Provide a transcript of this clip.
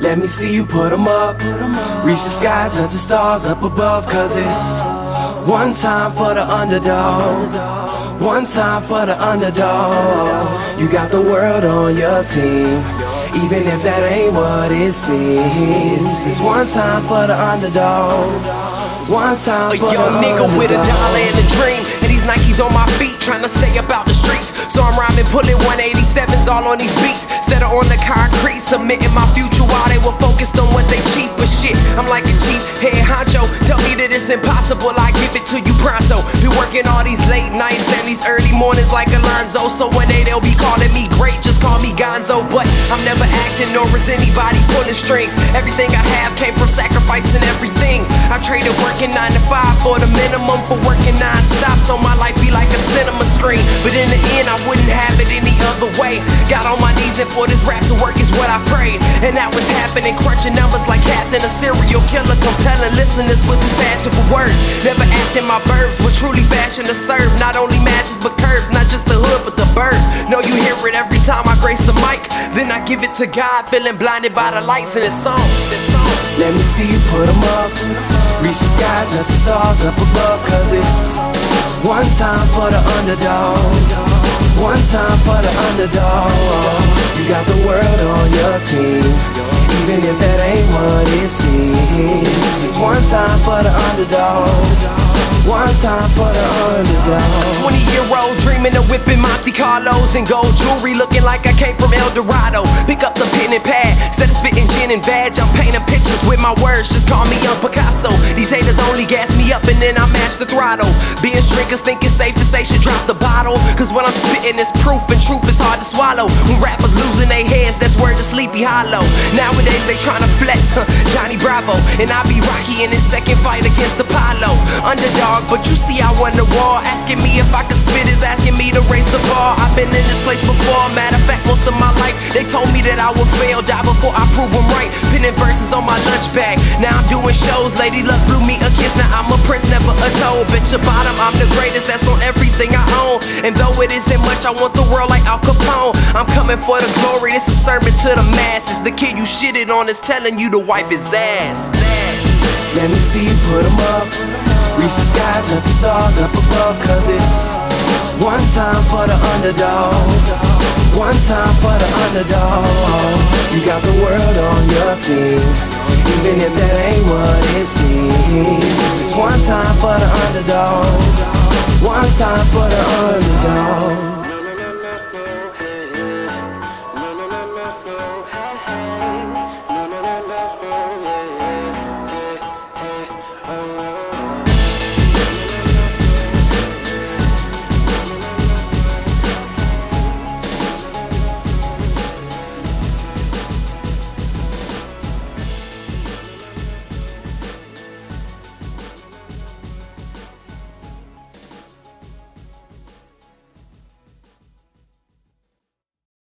Let me see you put 'em up. Reach the sky, touch the stars up above. Cause it's one time for the underdog. One time for the underdog. You got the world on your team. Even if that ain't what it seems. It's one time for the underdog. One time for A young nigga with a dollar and a dream. And these Nikes on my feet, trying to stay about the pulling 187s all on these beats. Instead of on the concrete, submitting my future while they were focused on what they cheap. But shit, I'm like a cheap head honcho. Tell me that it's impossible, I give it to you pronto. Be working all these late nights and these early mornings like Alonzo. So one day they'll be calling me great, just call me Gonzo. But I'm never acting, nor is anybody pulling strings. Everything I have came from sacrificing everything. I traded working nine to five for the minimum for working for this rap to work is what I prayed. And that was happening, crunching numbers like Captain, a serial killer, compelling listeners with his for words. Never acting my verbs, but truly fashion to serve. Not only masses, but curves, not just the hood, but the birds. Know you hear it every time I grace the mic. Then I give it to God, feeling blinded by the lights in this song. Let me see you put 'em up. Reach the skies, touch the stars up above. Cause it's one time for the underdog. One time for the underdog. You got the world on your team. Even if that ain't what it seems. It's one time for the underdog. One time for the underdog. 20 year old dreaming of whipping Monte Carlos and gold jewelry looking like I came from El Dorado. Pick up the pen and pad, instead of spitting gin and vag, I'm painting pictures with my words. Just call me Young Picasso. These haters only gas me up and then I mash the throttle. Being drinkers think it's safe to say should drop the bottle. Cause what I'm spitting it's proof and truth is hard to swallow. When rappers losing Sleepy Hollow. Nowadays they tryna flex, huh, Johnny Bravo. And I be Rocky in his second fight against Apollo. Underdog, but you see I won the war. Asking me if I could spit is asking me to raise the bar. I've been in this place before. Matter of fact, most of my life they told me that I would fail, die before I prove them right. Pinning verses on my lunch bag. Now I'm doing shows. Lady Luck blew me a kiss. Now I'm a prince, never a toe. Bitch, your bottom, I'm the greatest. That's on everything I own. And though it isn't much, I want the world like Al Capone. I'm coming for the glory. This is sermon to the masses. The kid you shitted on is telling you to wipe his ass. Let me see you put 'em up. Reach the skies, touch the stars up above. Cause it's one time for the underdog. One time for the underdog. You got the world on your team. Even if that ain't what it seems. It's one time for the underdog. One time for the.